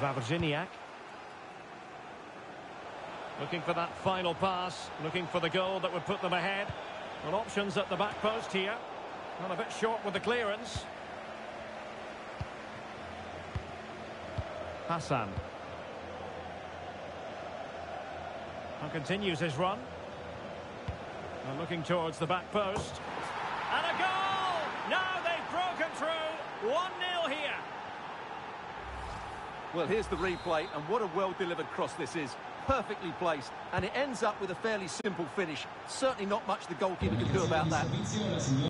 Wawrzyniak. Looking for that final pass, looking for the goal that would put them ahead. Well, options at the back post here. And a bit short with the clearance. Hassan. And continues his run. And looking towards the back post. And a goal! Now they've broken through. 1-0 here. Well, here's the replay, and what a well-delivered cross this is. Perfectly placed, and it ends up with a fairly simple finish. Certainly not much the goalkeeper can do about that.